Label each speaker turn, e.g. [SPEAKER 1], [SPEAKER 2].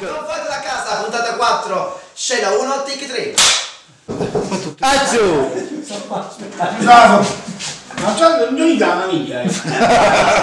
[SPEAKER 1] Non fate la casa, puntata 4, scena 1, tic 3.
[SPEAKER 2] Azzu!
[SPEAKER 3] Bravo! Ma c'è, non gli dà una miglia, eh.